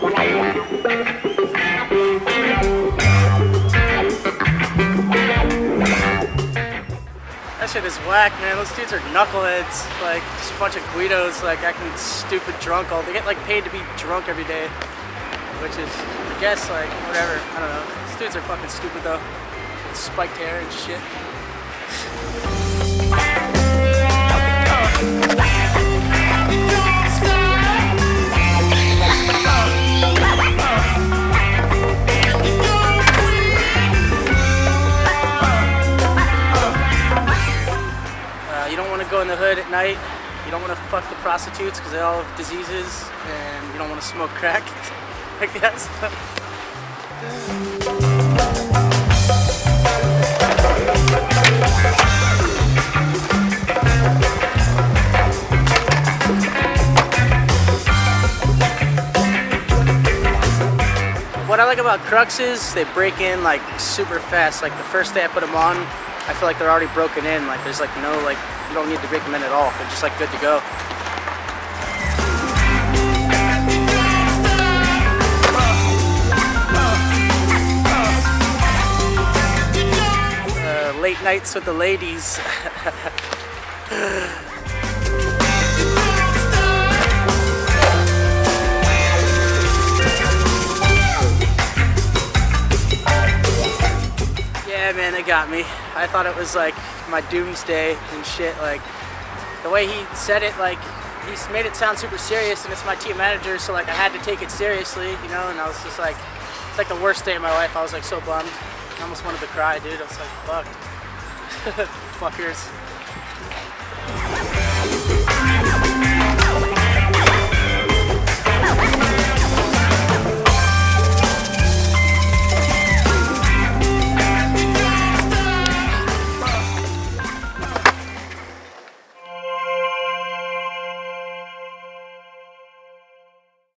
That shit is whack, man. Those dudes are knuckleheads. Like, just a bunch of Guidos, like, acting stupid drunk all They get, like, paid to be drunk every day. Which is, I guess, like, whatever. I don't know. These dudes are fucking stupid, though. Spiked hair and shit. don't want to go in the hood at night. You don't want to fuck the prostitutes because they all have diseases, and you don't want to smoke crack, I guess. What I like about Krux is they break in like super fast. Like the first day I put them on, I feel like they're already broken in. Like there's like no like you don't need to break them in at all. They're just like good to go. Uh, late nights with the ladies. Yeah, man, it got me. I thought it was like my doomsday and shit. Like the way he said it, like he made it sound super serious, and it's my team manager, so like I had to take it seriously, you know. And I was just like, it's like the worst day of my life. I was like so bummed. I almost wanted to cry, dude. I was like, fuck, fuckers.